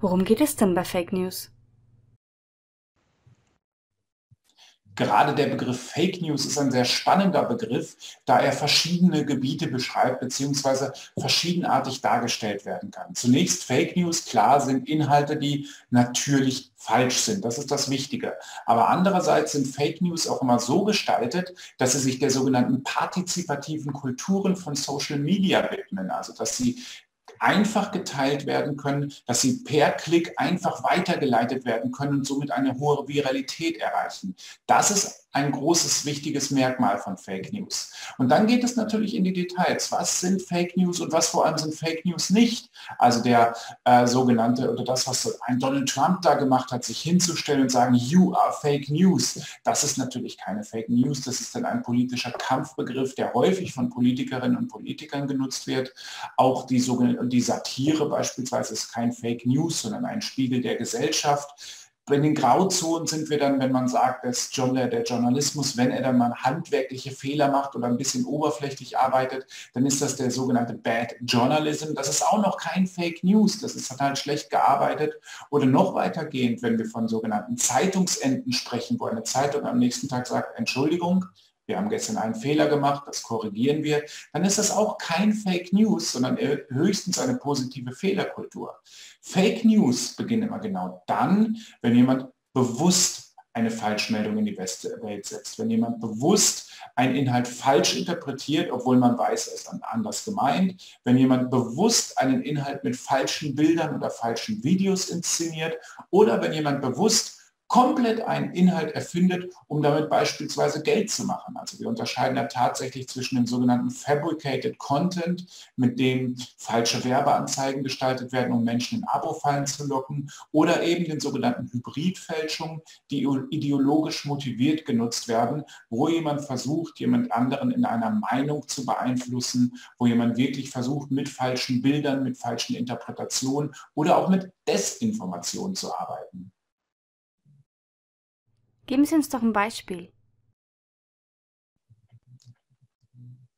Worum geht es denn bei Fake News? Gerade der Begriff Fake News ist ein sehr spannender Begriff, da er verschiedene Gebiete beschreibt bzw. verschiedenartig dargestellt werden kann. Zunächst Fake News, klar, sind Inhalte, die natürlich falsch sind. Das ist das Wichtige. Aber andererseits sind Fake News auch immer so gestaltet, dass sie sich der sogenannten partizipativen Kulturen von Social Media widmen. Also dass sie einfach geteilt werden können, dass sie per Klick einfach weitergeleitet werden können und somit eine hohe Viralität erreichen. Das ist ein großes, wichtiges Merkmal von Fake News. Und dann geht es natürlich in die Details. Was sind Fake News und was vor allem sind Fake News nicht? Also der äh, sogenannte oder das, was ein Donald Trump da gemacht hat, sich hinzustellen und sagen, you are Fake News. Das ist natürlich keine Fake News. Das ist dann ein politischer Kampfbegriff, der häufig von Politikerinnen und Politikern genutzt wird. Auch die, sogenannte, die Satire beispielsweise ist kein Fake News, sondern ein Spiegel der Gesellschaft in den Grauzonen sind wir dann, wenn man sagt, dass John, der, Journalismus, wenn er dann mal handwerkliche Fehler macht oder ein bisschen oberflächlich arbeitet, dann ist das der sogenannte Bad Journalism. Das ist auch noch kein Fake News, das ist halt schlecht gearbeitet. Oder noch weitergehend, wenn wir von sogenannten Zeitungsenden sprechen, wo eine Zeitung am nächsten Tag sagt, Entschuldigung, wir haben gestern einen Fehler gemacht, das korrigieren wir, dann ist das auch kein Fake News, sondern höchstens eine positive Fehlerkultur. Fake News beginnen immer genau dann, wenn jemand bewusst eine Falschmeldung in die Welt setzt, wenn jemand bewusst einen Inhalt falsch interpretiert, obwohl man weiß, er ist anders gemeint, wenn jemand bewusst einen Inhalt mit falschen Bildern oder falschen Videos inszeniert. Oder wenn jemand bewusst komplett einen Inhalt erfindet, um damit beispielsweise Geld zu machen. Also wir unterscheiden da tatsächlich zwischen dem sogenannten Fabricated Content, mit dem falsche Werbeanzeigen gestaltet werden, um Menschen in Abo-Fallen zu locken, oder eben den sogenannten Hybridfälschungen, die ideologisch motiviert genutzt werden, wo jemand versucht, jemand anderen in einer Meinung zu beeinflussen, wo jemand wirklich versucht, mit falschen Bildern, mit falschen Interpretationen oder auch mit Desinformation zu arbeiten. Geben Sie uns doch ein Beispiel.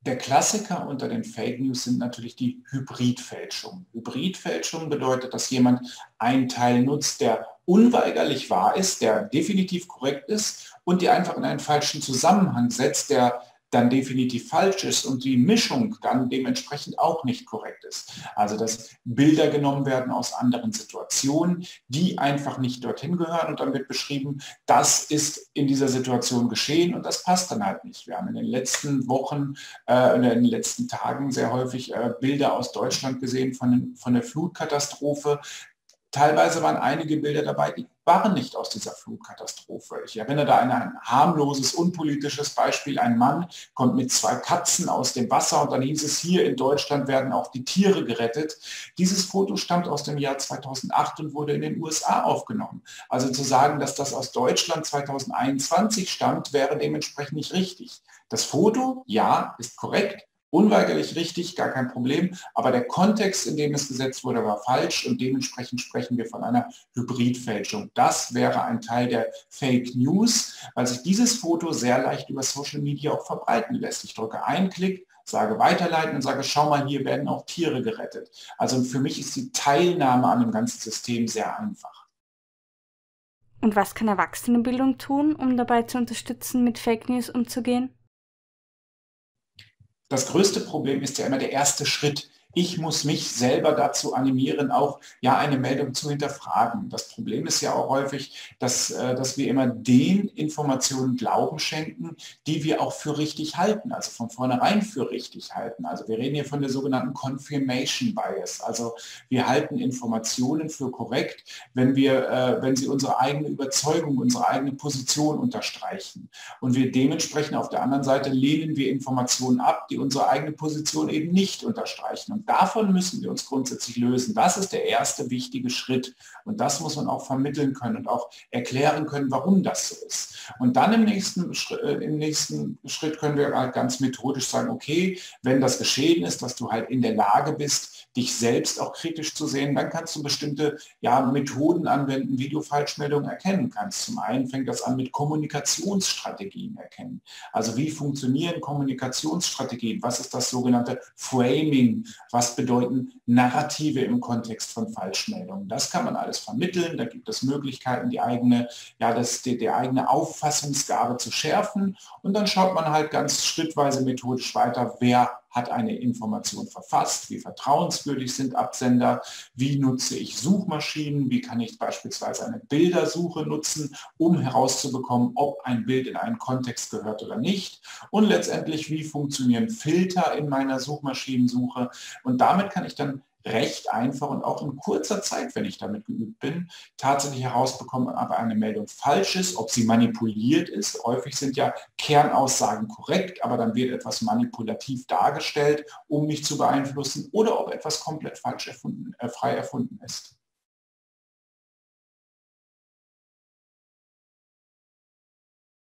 Der Klassiker unter den Fake News sind natürlich die Hybridfälschungen. Hybridfälschung bedeutet, dass jemand einen Teil nutzt, der unweigerlich wahr ist, der definitiv korrekt ist und die einfach in einen falschen Zusammenhang setzt, der dann definitiv falsch ist und die Mischung dann dementsprechend auch nicht korrekt ist. Also dass Bilder genommen werden aus anderen Situationen, die einfach nicht dorthin gehören und dann wird beschrieben, das ist in dieser Situation geschehen und das passt dann halt nicht. Wir haben in den letzten Wochen, äh, in den letzten Tagen sehr häufig äh, Bilder aus Deutschland gesehen von, von der Flutkatastrophe. Teilweise waren einige Bilder dabei, die waren nicht aus dieser Flutkatastrophe. Ich erinnere da an ein harmloses, unpolitisches Beispiel. Ein Mann kommt mit zwei Katzen aus dem Wasser und dann hieß es, hier in Deutschland werden auch die Tiere gerettet. Dieses Foto stammt aus dem Jahr 2008 und wurde in den USA aufgenommen. Also zu sagen, dass das aus Deutschland 2021 stammt, wäre dementsprechend nicht richtig. Das Foto, ja, ist korrekt, unweigerlich richtig, gar kein Problem, aber der Kontext, in dem es gesetzt wurde, war falsch und dementsprechend sprechen wir von einer Hybridfälschung. Das wäre ein Teil der Fake News, weil sich dieses Foto sehr leicht über Social Media auch verbreiten lässt. Ich drücke einen Klick, sage weiterleiten und sage, schau mal, hier werden auch Tiere gerettet. Also für mich ist die Teilnahme an dem ganzen System sehr einfach. Und was kann Erwachsenenbildung tun, um dabei zu unterstützen, mit Fake News umzugehen? Das größte Problem ist ja immer der erste Schritt, ich muss mich selber dazu animieren, auch ja eine Meldung zu hinterfragen. Das Problem ist ja auch häufig, dass, äh, dass wir immer den Informationen Glauben schenken, die wir auch für richtig halten, also von vornherein für richtig halten. Also wir reden hier von der sogenannten Confirmation Bias. Also wir halten Informationen für korrekt, wenn wir, äh, wenn sie unsere eigene Überzeugung, unsere eigene Position unterstreichen. Und wir dementsprechend auf der anderen Seite lehnen wir Informationen ab, die unsere eigene Position eben nicht unterstreichen. Und davon müssen wir uns grundsätzlich lösen. Das ist der erste wichtige Schritt. Und das muss man auch vermitteln können und auch erklären können, warum das so ist. Und dann im nächsten, äh, im nächsten Schritt können wir halt ganz methodisch sagen, okay, wenn das geschehen ist, dass du halt in der Lage bist, dich selbst auch kritisch zu sehen, dann kannst du bestimmte ja, Methoden anwenden, wie du Falschmeldungen erkennen kannst. Zum einen fängt das an mit Kommunikationsstrategien erkennen. Also wie funktionieren Kommunikationsstrategien? Was ist das sogenannte Framing? Was bedeuten Narrative im Kontext von Falschmeldungen? Das kann man alles vermitteln. Da gibt es Möglichkeiten, die eigene, ja, das, die, die eigene Auffassungsgabe zu schärfen. Und dann schaut man halt ganz schrittweise methodisch weiter, wer hat eine Information verfasst, wie vertrauenswürdig sind Absender, wie nutze ich Suchmaschinen, wie kann ich beispielsweise eine Bildersuche nutzen, um herauszubekommen, ob ein Bild in einen Kontext gehört oder nicht. Und letztendlich, wie funktionieren Filter in meiner Suchmaschinensuche? Und damit kann ich dann recht einfach und auch in kurzer Zeit, wenn ich damit geübt bin, tatsächlich herausbekommen, ob eine Meldung falsch ist, ob sie manipuliert ist. Häufig sind ja Kernaussagen korrekt, aber dann wird etwas manipulativ dargestellt, um mich zu beeinflussen oder ob etwas komplett falsch erfunden, äh, frei erfunden ist.